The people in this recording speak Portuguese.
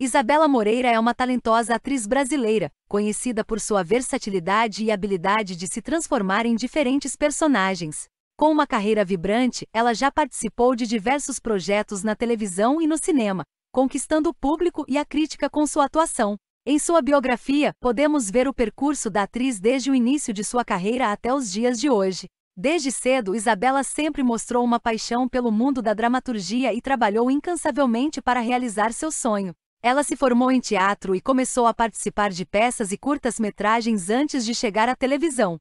Isabela Moreira é uma talentosa atriz brasileira, conhecida por sua versatilidade e habilidade de se transformar em diferentes personagens. Com uma carreira vibrante, ela já participou de diversos projetos na televisão e no cinema, conquistando o público e a crítica com sua atuação. Em sua biografia, podemos ver o percurso da atriz desde o início de sua carreira até os dias de hoje. Desde cedo, Isabela sempre mostrou uma paixão pelo mundo da dramaturgia e trabalhou incansavelmente para realizar seu sonho. Ela se formou em teatro e começou a participar de peças e curtas-metragens antes de chegar à televisão.